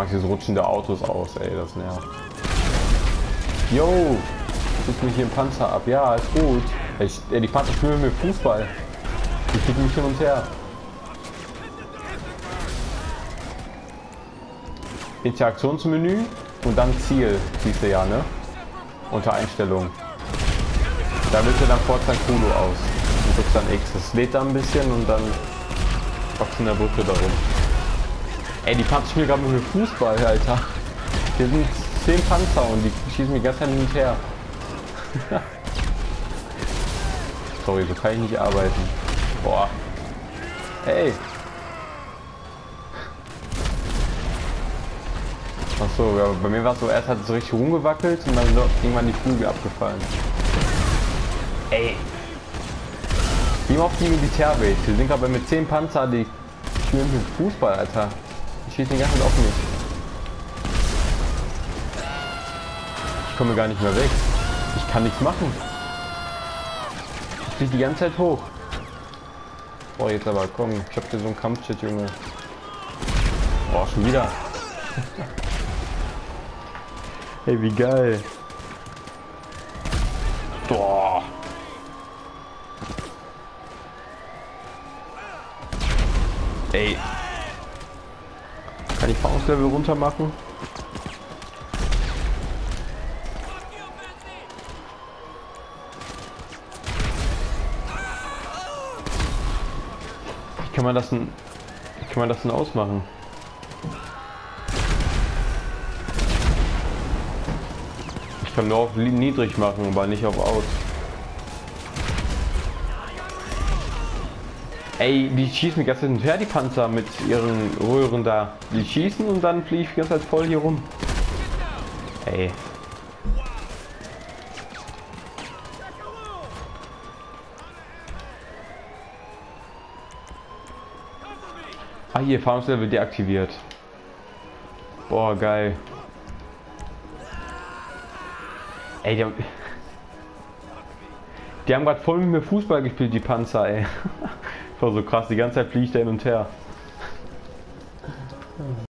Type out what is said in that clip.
mag dieses Rutschen der Autos aus, ey, das nervt. Yo! Schießt mich hier im Panzer ab. Ja, ist gut. Ich, ey, die Panzer spielen mit Fußball. Die fliegen mich hin und her. Interaktionsmenü und dann Ziel, siehst du ja, ne? Unter Einstellungen. Da willst du dann Forza Kulo aus. Und drückst dann X. Das lädt dann ein bisschen und dann wachst in der Brücke darum. Ey, die Panzer spielen gerade mit Fußball, Alter. Hier sind 10 Panzer und die schießen ganz hin und her. Sorry, so kann ich nicht arbeiten. Boah. Hey. Achso, ja, bei mir war es so, erst hat es richtig rumgewackelt und dann so irgendwann die Flügel abgefallen. Ey. Wie auf die Militärbase. Wir sind gerade mit 10 Panzer, die spielen mit Fußball, Alter. Ich schieße den ganzen Zeit auf mich. Ich komme gar nicht mehr weg. Ich kann nichts machen. Ich fliege die ganze Zeit hoch. Boah, jetzt aber komm, ich hab hier so einen Kampfjet, Junge. Boah, schon wieder. hey, wie geil. Boah. Ey. Kann ich Faustlevel runter machen? Wie kann man das denn, wie kann man das denn ausmachen? Ich kann nur auf niedrig machen, aber nicht auf aus. Ey, die schießen die ganze Zeit hinterher, die Panzer mit ihren Röhren da. Die schießen und dann fliege ich die ganze Zeit voll hier rum. Ey. Ah, hier, Farmslevel deaktiviert. Boah, geil. Ey, die haben... Die haben gerade voll mit mir Fußball gespielt, die Panzer, ey. War so krass, die ganze Zeit fliegt er hin und her.